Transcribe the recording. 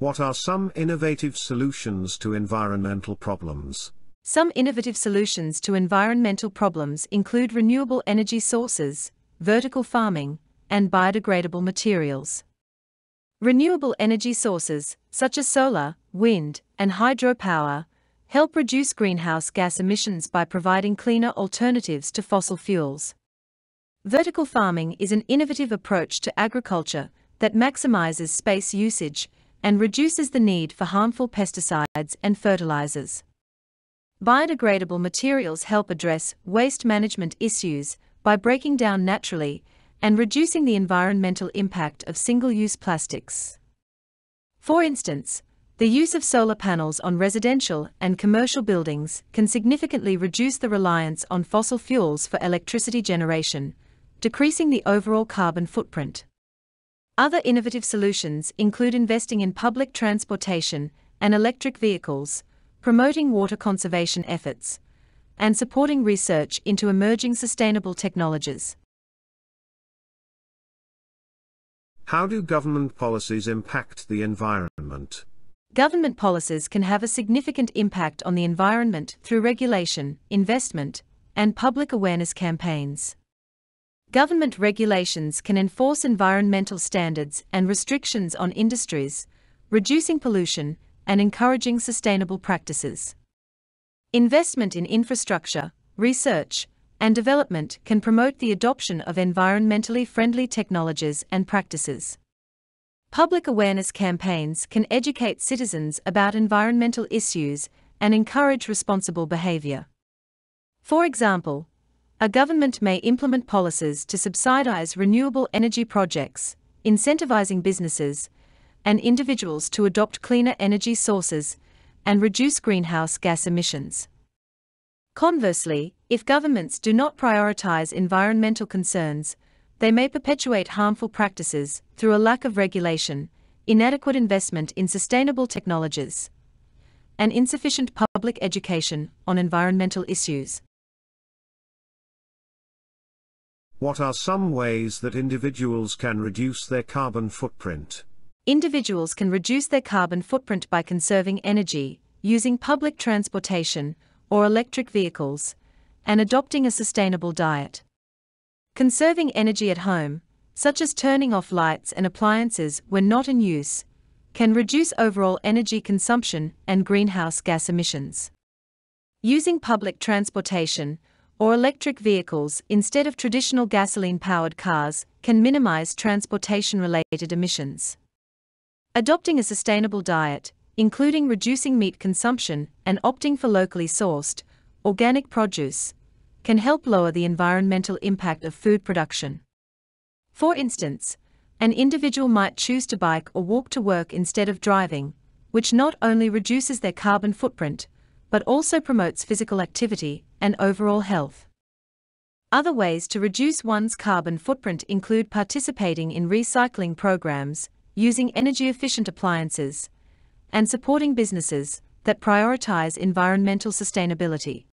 What are some innovative solutions to environmental problems? Some innovative solutions to environmental problems include renewable energy sources, vertical farming, and biodegradable materials. Renewable energy sources, such as solar, wind, and hydropower, help reduce greenhouse gas emissions by providing cleaner alternatives to fossil fuels. Vertical farming is an innovative approach to agriculture that maximizes space usage and reduces the need for harmful pesticides and fertilizers. Biodegradable materials help address waste management issues by breaking down naturally and reducing the environmental impact of single use plastics. For instance, the use of solar panels on residential and commercial buildings can significantly reduce the reliance on fossil fuels for electricity generation, decreasing the overall carbon footprint. Other innovative solutions include investing in public transportation and electric vehicles, promoting water conservation efforts, and supporting research into emerging sustainable technologies. How do government policies impact the environment? Government policies can have a significant impact on the environment through regulation, investment, and public awareness campaigns. Government regulations can enforce environmental standards and restrictions on industries, reducing pollution and encouraging sustainable practices. Investment in infrastructure, research, and development can promote the adoption of environmentally friendly technologies and practices. Public awareness campaigns can educate citizens about environmental issues and encourage responsible behavior. For example, a government may implement policies to subsidize renewable energy projects, incentivizing businesses and individuals to adopt cleaner energy sources and reduce greenhouse gas emissions. Conversely, if governments do not prioritize environmental concerns, they may perpetuate harmful practices through a lack of regulation, inadequate investment in sustainable technologies, and insufficient public education on environmental issues. What are some ways that individuals can reduce their carbon footprint? Individuals can reduce their carbon footprint by conserving energy, using public transportation or electric vehicles, and adopting a sustainable diet. Conserving energy at home, such as turning off lights and appliances when not in use, can reduce overall energy consumption and greenhouse gas emissions. Using public transportation, or electric vehicles instead of traditional gasoline powered cars can minimize transportation related emissions. Adopting a sustainable diet, including reducing meat consumption and opting for locally sourced, organic produce, can help lower the environmental impact of food production. For instance, an individual might choose to bike or walk to work instead of driving, which not only reduces their carbon footprint, but also promotes physical activity and overall health. Other ways to reduce one's carbon footprint include participating in recycling programs, using energy efficient appliances, and supporting businesses that prioritize environmental sustainability.